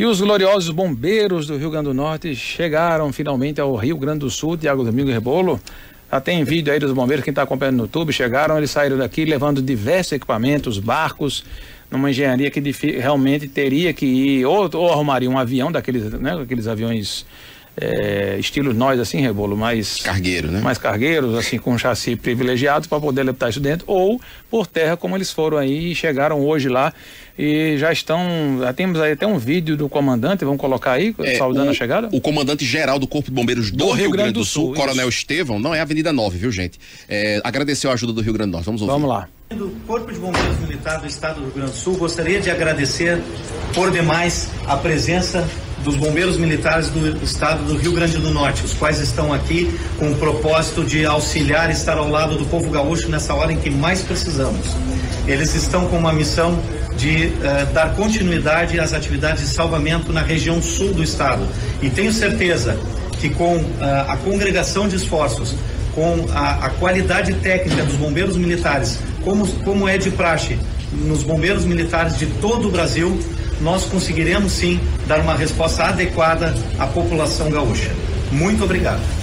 E os gloriosos bombeiros do Rio Grande do Norte chegaram finalmente ao Rio Grande do Sul, Tiago Domingo Rebolo. Já tem vídeo aí dos bombeiros, quem está acompanhando no YouTube, chegaram, eles saíram daqui levando diversos equipamentos, barcos, numa engenharia que realmente teria que ir, ou, ou arrumaria um avião daqueles, né, aqueles aviões é, estilo nós assim, Rebolo, mais cargueiro, né? Mais cargueiros, assim, com chassi privilegiados para poder levar isso dentro, ou por terra, como eles foram aí e chegaram hoje lá e já estão, já temos aí até um vídeo do comandante, vamos colocar aí, é, saudando o, a chegada. O comandante geral do Corpo de Bombeiros do, do Rio, Rio, Grande do, Sul, Sul Coronel Estevão, não é Avenida 9, viu gente? É, agradeceu a ajuda do Rio Grande do Norte, vamos ouvir. Vamos lá. Do Corpo de Bombeiros Militar do Estado do Rio Grande do Sul, gostaria de agradecer por demais a presença dos bombeiros militares do estado do Rio Grande do Norte, os quais estão aqui com o propósito de auxiliar, estar ao lado do povo gaúcho nessa hora em que mais precisamos. Eles estão com uma missão de uh, dar continuidade às atividades de salvamento na região sul do estado. E tenho certeza que com uh, a congregação de esforços, com a, a, qualidade técnica dos bombeiros militares, como, como é de praxe nos bombeiros militares de todo o Brasil, nós conseguiremos sim dar uma resposta adequada à população gaúcha. Muito obrigado.